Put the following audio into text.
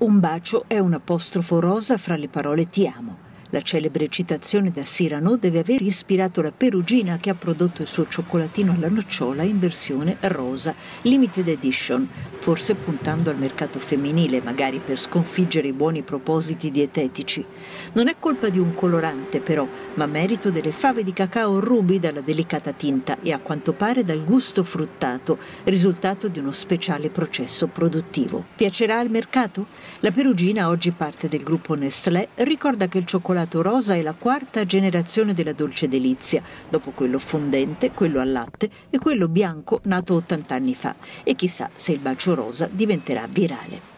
Un bacio è un apostrofo rosa fra le parole ti amo. La celebre citazione da Cyrano deve aver ispirato la Perugina che ha prodotto il suo cioccolatino alla nocciola in versione rosa, limited edition, forse puntando al mercato femminile, magari per sconfiggere i buoni propositi dietetici. Non è colpa di un colorante però, ma merito delle fave di cacao ruby dalla delicata tinta e a quanto pare dal gusto fruttato, risultato di uno speciale processo produttivo. Piacerà al mercato? La Perugina, oggi parte del gruppo Nestlé, ricorda che il cioccolato cioccolato rosa è la quarta generazione della dolce delizia, dopo quello fondente, quello al latte e quello bianco nato 80 anni fa. E chissà se il bacio rosa diventerà virale.